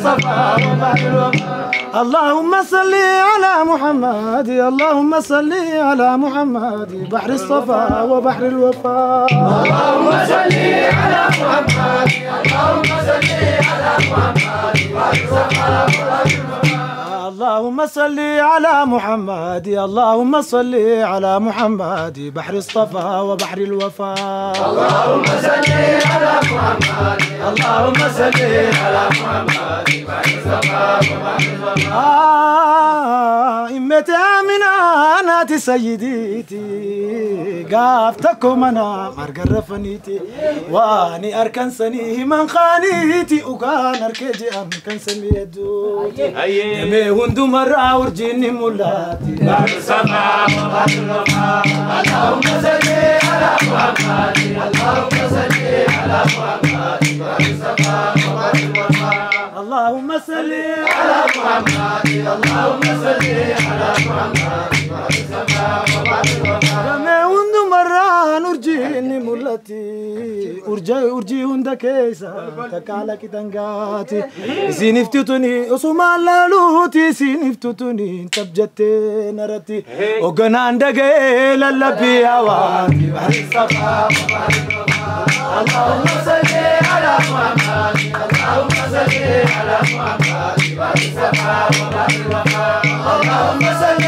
الصفا الوفا اللهم صل على محمد اللهم صل على محمد. بحر الصفا وبحر الوفا. اللهم صل على محمد اللهم صل على محمد. بحر الصفا وبحر الوفا. اللهم صل على محمد اللهم صل على محمد بحر الصفا وبحر الوفا. اللهم صل على محمد اللهم صل على محمد بحر الصفا وبحر الوفا. إمتى من أناتي سيديتي؟ قافتكم أنا مرقر رفنيتي واني أركن سني من خانيتي. وكان أركجي أم كان سميدوتي دمي هندو مرة ورجيني مولاتي. بحر الصفا وبحر الوفا اللهم صل على محمد اللهم صل على محمد الصفا وبحر الوفا اللهم صل على محمد اللهم صل على محمد مرة نرجيني مولاتي أرجي أرجي هندا كيسا. تكالك تنقاتي. سينفتتني أسوما لالوتي سينفتتني تبجتي نرتي وقنان دقي للبي هواتي بحر الصفا بحر الصفا وبحر الوفا اللهم صل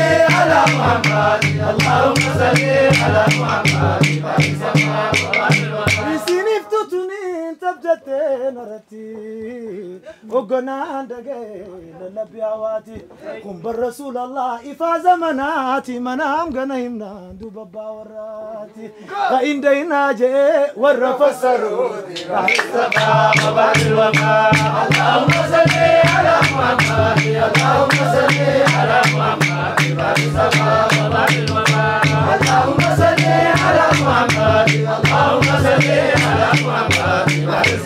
تبجتي نرتي وقنان دقي للبي هواتي قم بالرسول الله إفا زمناتي منام قنهمنا دوبابا وراتي فإن دينا جي ورفسروا بحر الصفا وبحر الوفا اللهم صل على محمد اللهم صل على محمد بحر الصفا وبحر الوفا اللهم صل على محمد اللهم صل على محمد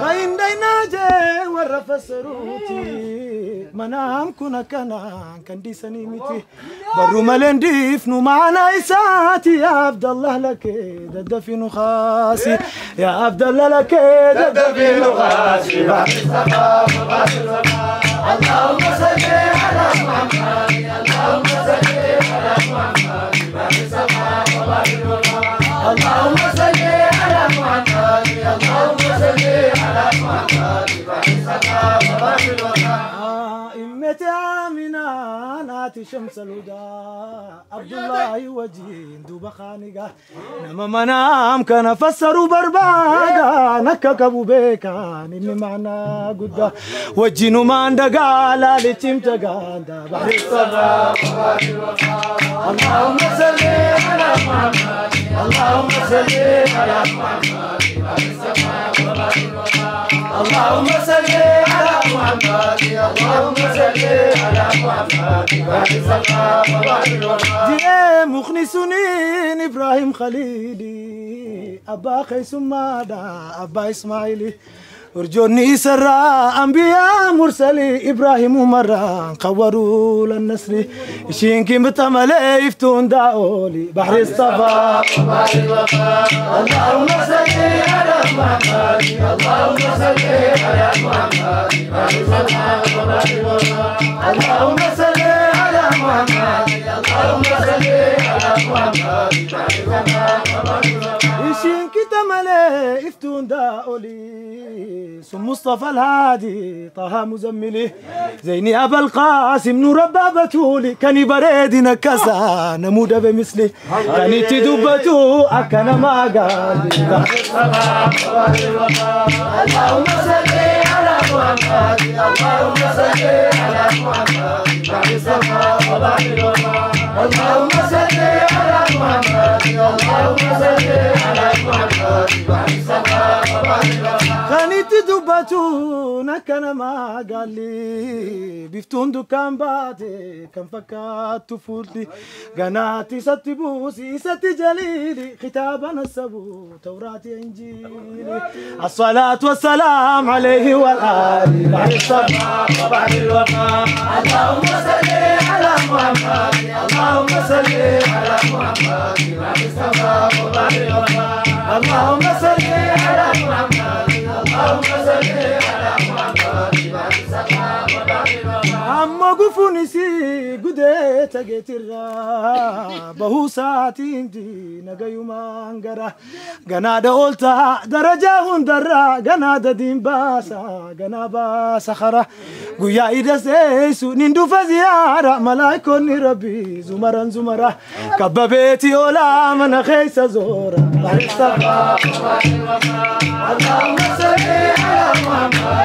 فإن دينا جي ورفسروتي منام كنا كنا كان دي سنيمتي برو ملنديف نو معنا إساتي يا عبد الله لك دد في نخاسي يا عبد الله لك وبحر الوفا اللهم صل ناتي شمس الهدى. عبد الله وجين دوب خانقة. نما منام كان فسروا برباقا نككبوا بيكان إني معنا قدا وجينو ما عندقا لا لتيم تقاندا بحر الوفا اللهم صل على محمد. اللهم صل على محمد. بحر الوفا اللهم صل محمد اللهم صل على محمد بحر الصفا وبحر الوفا جي مخني سنين إبراهيم خليلي أبا خيس مادا أبا إسماعيلي ارجوني سرا أنبياء مرسلي إبراهيم مرة قوروا للنسر. شينكي متملي يفتون داولي بحر الصفا. اللهم صل على محمد اللهم صل على محمد اللهم صل على محمد اللهم صل على محمد شينكي تملي يفتون داولي. سم مصطفى الهادي طه مزملي زيني أبا القاسم نور أبا بتولي كاني بريد نكسا نمود بمثلي كاني تدبتو أكنا ما قال. اللهم صل على محمد اللهم صل على محمد اللهم صل على محمد اللهم صل على محمد تدبتو نكنا ما قال لي بفتون دكان باتي كم فكات طفولتي قناتي ست بوسي ست جليلي ختابنا السبو توراتي انجيلي الصلاة والسلام عليه والآل بعد الصبر وبحر الوفا اللهم صل على محمد اللهم صل على محمد بحر الصفا وبحر الوفا اللهم صل على محمد اللهم صل على محمد ammoo gufuunisi gudee tageetirra bahuu saatiin nagayumaan gara ganaada ooltaa darajaa hundarra ganaada diimbaasa ganaa baasa kara guyyaa ida seeysu nin dhufa ziyaara malaayikoonni rabbi zumaran zumara kabbabeeti oolaa mana keeysa zoora اللهم صل على محمد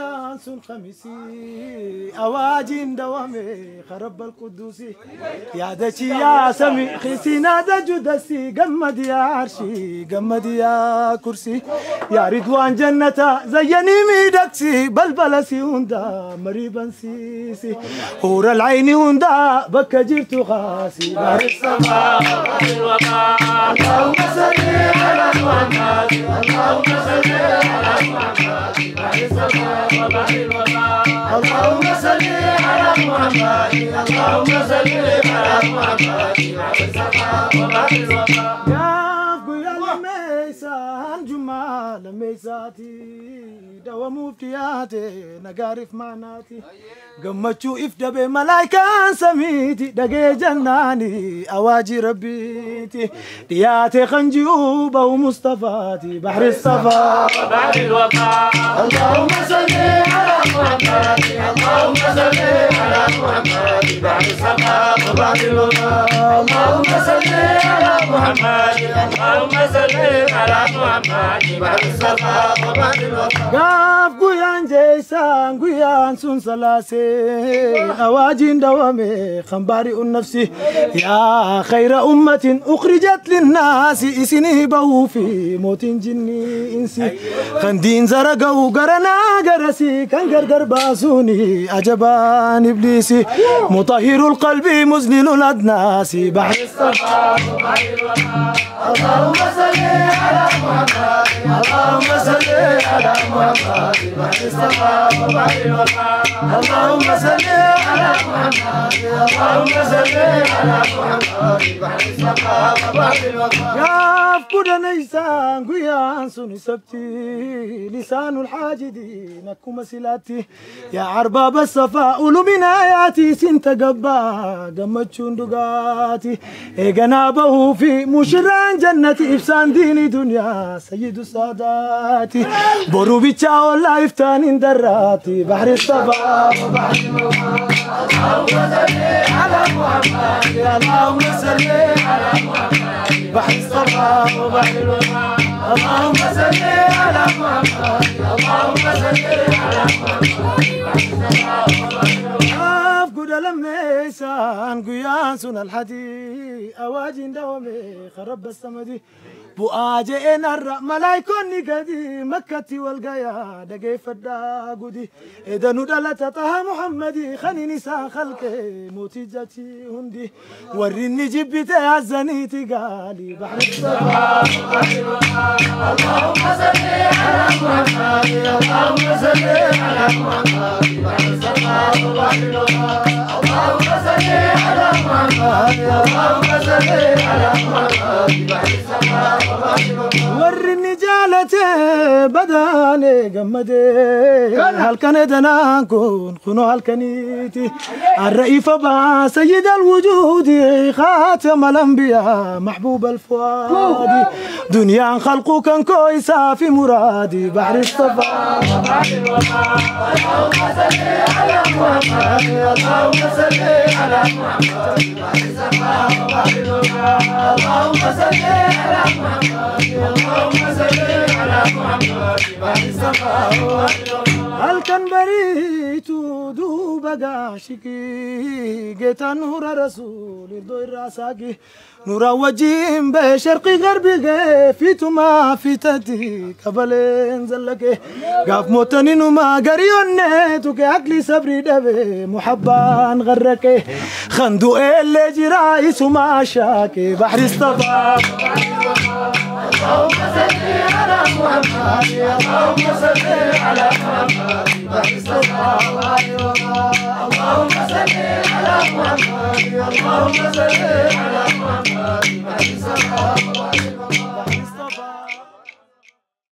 الخمس الخميسي أواجين دوامي خرب القدوسي. يا دشي يا سمي خسينا دا جدسي قمد يا عرشي قمد يا كرسي. يا رضوان جنة زيني ميدكسي بلبلسي هندا مريبا سيسي. هور العين هندا بك جرت خاسي بار السماء اللهم صل على محمد اللهم صل على محمد. اللهم صل على محمد اللهم صل على محمد السماء وبعد الوفاء gaaf guyyaa lammeeysaan jummaa lammeeysaati dawamuuf dhiyaate nagaariif maanaati gammachuu if dhabe malaayikaan samiiti dhagee jannaani awaajii rabbiiti dhiyaate kan ji'uu bahu mustafaati bahri safaa وبعد الوفاء اللهم صل على محمد اللهم صل على محمد بعد السماء وبعد الوفاء اللهم صل على محمد اللهم صل على محمد بعد السماء وبعد guyyaan jeeysaan guyyaan sun salaasee awaajiin dawame kan baari'u nafsi yaa khayra ummatin ukhrijat linnaasi isinii bahuu fi mootiin jinni insi kan diin zara ga'u garanaa garasi kan gargar baasuuni ajabaan ibliisi mutahhiru lqalbi muzlilu ladnaasi bahri اللهم صل على محمد اللهم صل على محمد. اللهم صل على محمد اللهم صل على محمد كودانايسان غويا انسوني سبتي. لسان الحاجدين كما سلاتي. يا عرباب الصفاء ولو بناياتي سنتا قبا قمتشون دقاتي جنابه في مشران جنة إفسان دين دنيا سيد الساداتي برو بيتشاو لا يفتان دراتي بحر الصبا بحر الله صلي على محمد اللهم صل على محمد بحر الصبا وبحر الله اللهم صل على محمد اللهم صل على محمد بحر الصبا وبحر الله لم نيسان قيان سن الحدي. أواجين دومي خرب السمدي. بواجئنا الرا ملايكون نقدي. مكة والقيا دقي فدا قدي. إذا ندلت طه محمدي. خني نسا خلقي موتي جاتي هندي. وريني جبتي عزني تقالي. بحر السبا اللهم صل على محمد. اللهم صل على محمد. بحر السبا الله اللهم صل على محمد اللهم صل على محمد بعد الصفا وبعد badaane gammade halkan edanaan kun kuno halkaniiti har'a ifa baa sayyid alwujuudi خاتم الأنبياء محبوب الفؤاد. دنيا خلقه كان كويسة في مرادي بحر الصفا. اللهم صل على محمد. اللهم صل على محمد. اللهم صل على محمد اللهم صل على محمد بعد الصفا وبعد الوفاء هل كان بريت دوب قاشكي جيت نور رسول الدوي راساكي نور وجيم بشرقي غربي في تما في تدي قبلين زلكي قاف موتني نما قريون توك عقلي صبري دبي محبان غركي خندو اللي جراي سما شاكي بحر الصفا اللهم صل على محمد. اللهم صل على محمد. الصفا وبعد الوفاء اللهم صل على محمد اللهم صل على محمد